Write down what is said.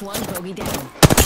One bogey down.